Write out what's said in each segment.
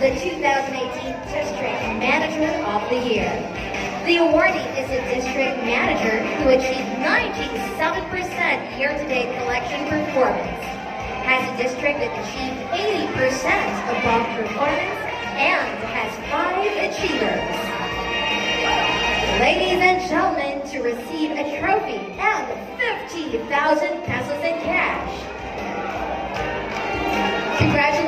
the 2018 District Manager of the Year. The awardee is a district manager who achieved 97% year-to-date collection performance, has a district that achieved 80% above performance, and has five achievers. Ladies and gentlemen, to receive a trophy and 50,000 pesos in cash. Congratulations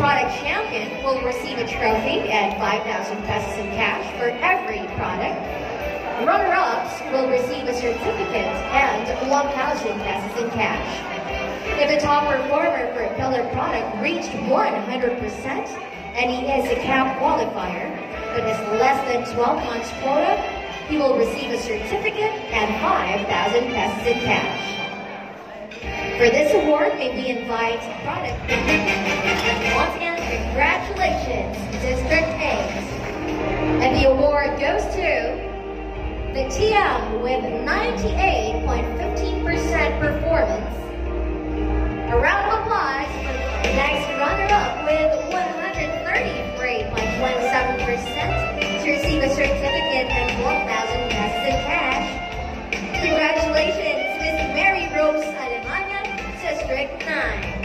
product champion will receive a trophy and 5,000 pesos in cash for every product. Runner-ups will receive a certificate and 1,000 pesos in cash. If the top performer for a pillar product reached 100% and he is a cap qualifier but has less than 12 months quota, he will receive a certificate and 5,000 pesos in cash. For this award, may we invite product. Once again, congratulations, District 8. And the award goes to the TM with 98.15% 133.27% to receive a certificate and 1,000 pesos in cash. Congratulations, Miss Mary Rose Alemania, District 9.